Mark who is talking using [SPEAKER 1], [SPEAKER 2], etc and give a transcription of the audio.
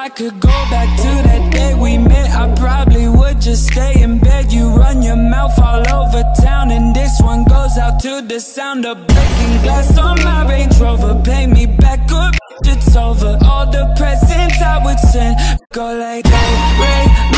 [SPEAKER 1] I could go back to that day we met I probably would just stay in bed. You run your mouth all over town And this one goes out to the sound of breaking glass on my Range Rover. Pay me back, good, it's over. All the presents I would send Go like, oh, hey,